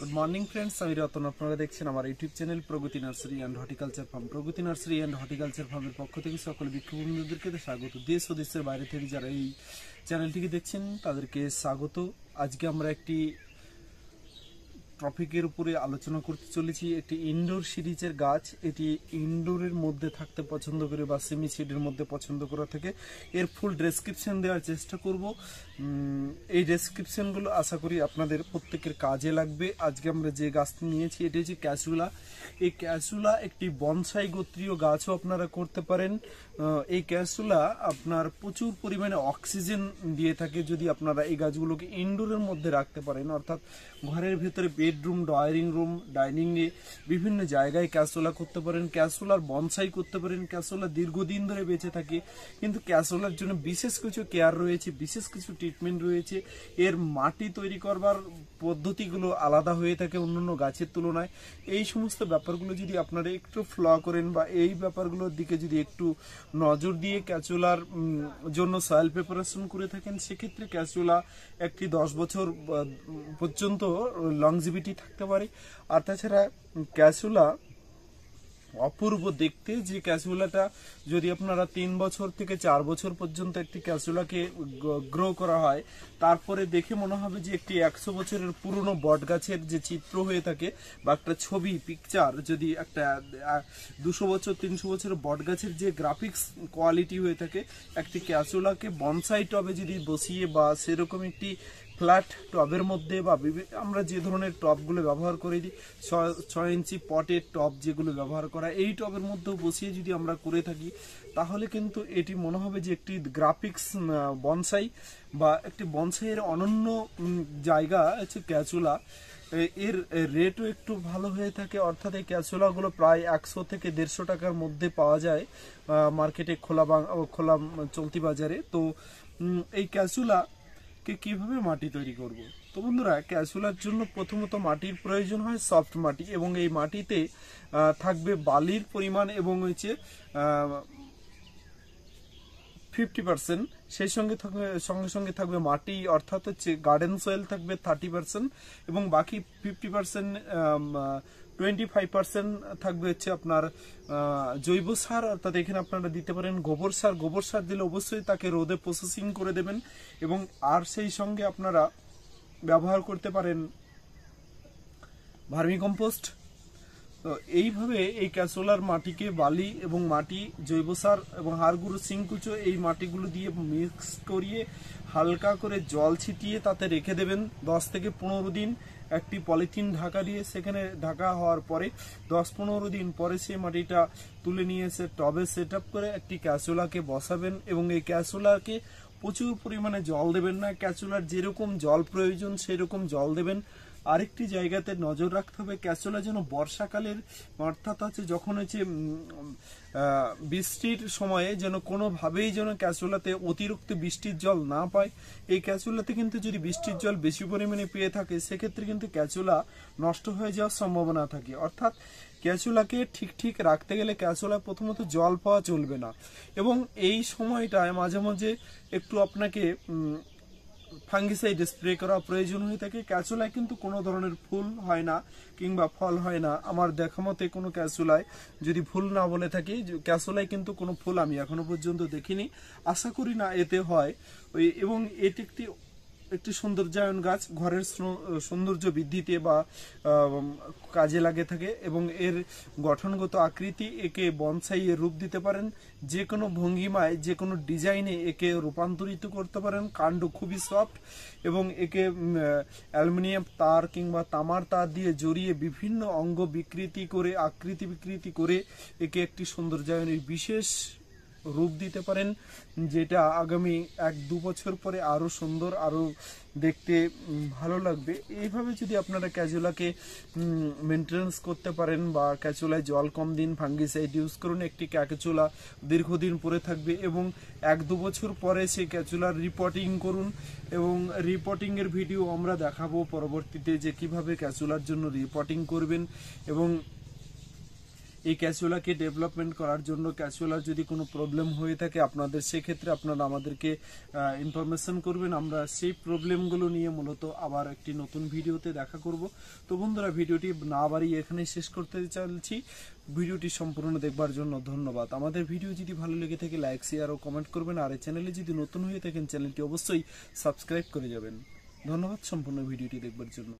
Good morning friends আমি রতন, আপনারা দেখছেন আমার YouTube channel Pragati nursery and horticulture farm Pragati nursery and horticulture ফার্মের পক্ষ থেকে সকল বিক্ষোভবন্ধুদেরকে স্বাগত। দেশ ও দেশের বাইরে থেকে যারা এই চ্যানেলটিকে দেখছেন, তাদেরকে স্বাগত। আজকে আমরা একটি টপিকের উপরে আলোচনা করতে চলেছি। একটি ইনডোর সিরিজের গাছ। এটি ইনডোরের মধ্যে থাকতে পছন্দ করে বা সেমি সিডের মধ্যে পছন্দ করা থেকে। এর ফুল ডেসক্রিপশন দেওয়ার চেষ্টা করব। এই ডেসক্রিপশনগুলো আশা করি আপনাদের প্রত্যেকের কাজে লাগবে। আজকে আমরা যে গাছটি নিয়েছি, এটি হচ্ছে ক্যাসুলা। এই ক্যাসুলা একটি বনসাই গোত্রীয় গাছও আপনারা করতে পারেন। এই ক্যাসুলা আপনার প্রচুর পরিমাণে অক্সিজেন দিয়ে থাকে যদি আপনারা এই গাছগুলোকে ইনডোরের মধ্যে রাখতে পারেন। অর্থাৎ ঘরের ভেতরে বেডরুম ড্রয়িং রুম ডাইনিংয়ে বিভিন্ন জায়গায় ক্যাসোলা করতে পারেন ক্যাসোলার বনসাই করতে পারেন ক্যাসোলা দীর্ঘদিন ধরে বেঁচে থাকে। কিন্তু ক্যাসোলার জন্য বিশেষ কিছু কেয়ার রয়েছে বিশেষ কিছু ট্রিটমেন্ট রয়েছে। এর মাটি তৈরি করবার পদ্ধতিগুলো আলাদা হয়ে থাকে অন্যান্য গাছের তুলনায়। এই সমস্ত ব্যাপারগুলো যদি আপনারা একটু ফ্ল করেন বা এই ব্যাপারগুলোর দিকে যদি একটু নজর দিয়ে ক্যাচুলার জন্য সয়েল প্রিপারেশন করে থাকেন সেক্ষেত্রে ক্যাচুলা একটি দশ বছর বা, উম, লংজিভিটি থাকতে পারে। আর তাছাড়া ক্যাসুলা অপূর্ব দেখতে যে ক্যাসুলাটা যদি আপনারা তিন বছর থেকে চার বছর পর্যন্ত একটি ক্যাসুলাকে গ্রো করা হয়, তারপরে দেখে মনে হবে যে একটি একশো বছরের পুরনো বট গাছের যে চিত্র হয়ে থাকে বা একটা ছবি পিকচার যদি একটা দুশো বছর, তিনশো বছরের বট গাছের যে গ্রাফিক্স কোয়ালিটি হয়ে থাকে, একটি ক্যাসুলাকে বনসাই টবে যদি বসিয়ে বা সেরকম একটি ফ্ল্যাট টবের মধ্যে বা আমরা যে ধরনের টবগুলো ব্যবহার করে, ছয় ইঞ্চি পটের টব যেগুলো ব্যবহার করা, এই টবের মধ্যেও বসিয়ে যদি আমরা করে থাকি, তাহলে কিন্তু এটি মনে হবে যে একটি গ্রাফিক্স বনসাই বা একটি বনসাইয়ের অনন্য জায়গা, হচ্ছে ক্যাচুলা। এর রেটও একটু ভালো হয়ে থাকে, অর্থাৎ এই ক্যাচুলাগুলো প্রায় একশো থেকে দেড়শো টাকার মধ্যে পাওয়া যায় মার্কেটে খোলা খোলা চলতি বাজারে। তো এই ক্যাচুলা কে কীভাবে মাটি তৈরি করব? তো বন্ধুরা ক্যাসুলার জন্য প্রথমত মাটির প্রয়োজন হয় সফট মাটি এবং এই মাটিতে থাকবে বালির পরিমাণ এবং হচ্ছে ফিফটি পার্সেন্ট সেই সঙ্গে থাকবে, সঙ্গে সঙ্গে থাকবে মাটি, অর্থাৎ হচ্ছে গার্ডেন সয়েল থাকবে থার্টি পার্সেন্ট এবং বাকি fifty percent twenty five percent থাকবে হচ্ছে আপনার জৈব সার। অর্থাৎ এখানে আপনারা দিতে পারেন গোবর সার। গোবর সার দিলে অবশ্যই তাকে রোদে প্রসেসিং করে দেবেন এবং আর সেই সঙ্গে আপনারা ব্যবহার করতে পারেন ভার্মি কম্পোস্ট তো এইভাবে এই ক্যাসোলার মাটিকে বালি এবং মাটি, জৈব সার এবং হাড়গুঁড়ো, সিংকুচো এই মাটিগুলো দিয়ে মিক্স করিয়ে হালকা করে জল ছিটিয়ে তাতে রেখে দেবেন দশ থেকে পনেরো দিন। একটি পলিথিন ঢাকা দিয়ে সেখানে ঢাকা হওয়ার পরে দশ পনেরো দিন পরে সে মাটিটা তুলে নিয়ে এসে টবে সেট করে একটি ক্যাসুলাকে বসাবেন এবং এই ক্যাসুলাকে প্রচুর পরিমাণে জল দেবেন না। ক্যাচুলার যেরকম জল প্রয়োজন সেরকম জল দেবেন। আরেকটি জায়গাতে নজর রাখতে হবে ক্যাচুলা যেন বর্ষাকালের অর্থাৎ হচ্ছে যখন হচ্ছে বৃষ্টির সময়ে যেন কোনোভাবেই যেন ক্যাচুলাতে অতিরিক্ত বৃষ্টির জল না পায়। এই ক্যাচুলাতে কিন্তু যদি বৃষ্টির জল বেশি পরিমাণে পেয়ে থাকে, সেক্ষেত্রে কিন্তু ক্যাচুলা নষ্ট হয়ে যাওয়ার সম্ভাবনা থাকে। অর্থাৎ ক্যাচুলাকে ঠিক ঠিক রাখতে গেলে ক্যাচুলা প্রথমত জল পাওয়া চলবে না। এবং এই সময়টায় মাঝে মাঝে একটু আপনাকে ফাঙ্গিসাইড স্প্রে করা প্রয়োজন হয়ে থাকে। ক্যাচুলায় কিন্তু কোনো ধরনের ফুল হয় না কিংবা ফল হয় না। আমার দেখা মতে কোনো ক্যাচুলায় যদি ফুল না বলে থাকি ক্যাচুলায় কিন্তু কোনো ফুল আমি এখনও পর্যন্ত দেখিনি। আশা করি না এতে হয়। এবং এটি একটি একটি সৌন্দর্যায়ন গাছ, ঘরের সৌন্দর্য বৃদ্ধিতে বা কাজে লাগে থাকে এবং এর গঠনগত আকৃতি একে বনসাইয়ের রূপ দিতে পারেন। যে কোনো ভঙ্গিমায়, যে কোনো ডিজাইনে একে রূপান্তরিত করতে পারেন। কাণ্ড খুবই সফট এবং একে অ্যালুমিনিয়াম তার কিংবা তামার তার দিয়ে জড়িয়ে বিভিন্ন অঙ্গ বিকৃতি করে, আকৃতি বিকৃতি করে একে একটি সৌন্দর্যায়নের বিশেষ রূপ দিতে পারেন, যেটা আগামী এক দু বছর পরে আরও সুন্দর আরও দেখতে ভালো লাগবে। এইভাবে যদি আপনারা ক্যাজুলাকে মেনটেন্স করতে পারেন বা ক্যাচুলায় জল কম দিন ফাঙ্গিসাইড ইউজ করুন, একটি ক্যাচুলা দীর্ঘদিন পরে থাকবে এবং এক দু বছর পরে সেই ক্যাচুলার রিপোর্টিং করুন এবং রিপোর্টিংয়ের ভিডিও আমরা দেখাবো পরবর্তীতে যে কীভাবে ক্যাচুলার জন্য রিপোর্টিং করবেন এবং এই ক্যাচুয়ালাকে ডেভেলপমেন্ট করার জন্য ক্যাচুয়ালার যদি কোনো প্রবলেম হয়ে থাকে আপনাদের সেক্ষেত্রে আপনারা আমাদেরকে ইনফরমেশন করবেন। আমরা সেই প্রবলেমগুলো নিয়ে মূলত আবার একটি নতুন ভিডিওতে দেখা করব। তো বন্ধুরা, ভিডিওটি না বাড়িয়ে এখানেই শেষ করতে চাইছি। ভিডিওটি সম্পূর্ণ দেখবার জন্য ধন্যবাদ। আমাদের ভিডিও যদি ভালো লেগে থাকে লাইক শেয়ার ও কমেন্ট করবেন। আর এই চ্যানেলে যদি নতুন হয়ে থাকেন চ্যানেলটি অবশ্যই সাবস্ক্রাইব করে যাবেন। ধন্যবাদ সম্পূর্ণ ভিডিওটি দেখবার জন্য।